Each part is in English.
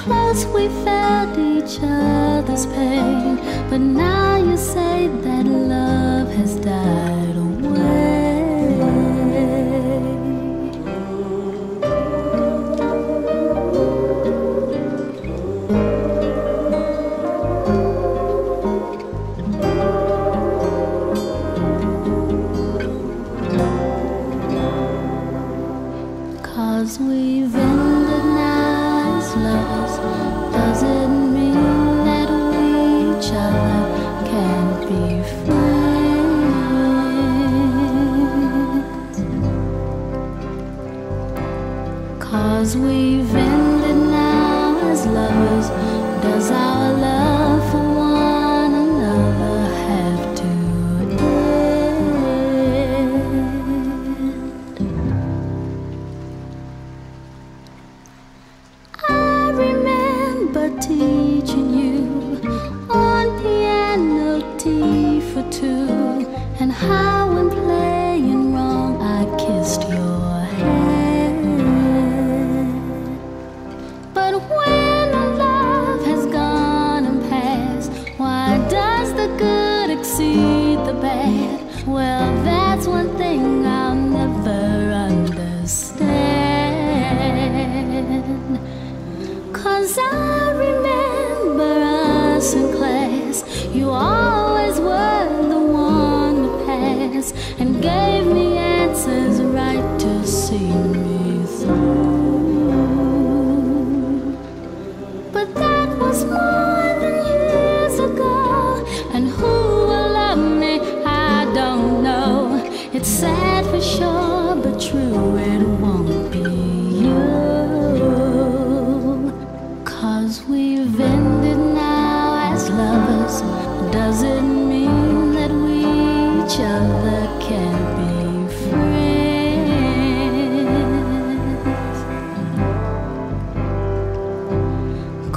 close we felt each other's pain. But now you say that love has died away. Cause we've ended now Doesn't mean that we can't be friends? Cause we've kissed your hand. But when our love has gone and passed, why does the good exceed the bad? Well, that's one thing I'll never understand. Cause I remember us in class. You always were the one to pass and gave me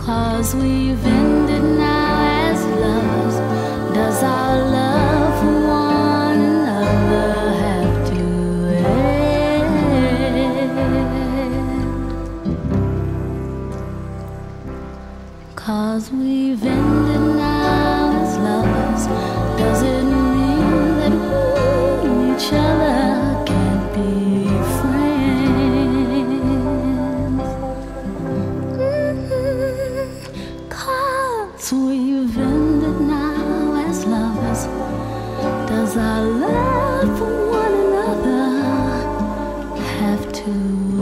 Cause we've ended now as lovers. Does our love for one another have to end? Cause we've ended now as lovers. Does it mean that we each other can't be we've ended now as lovers. Does our love for one another have to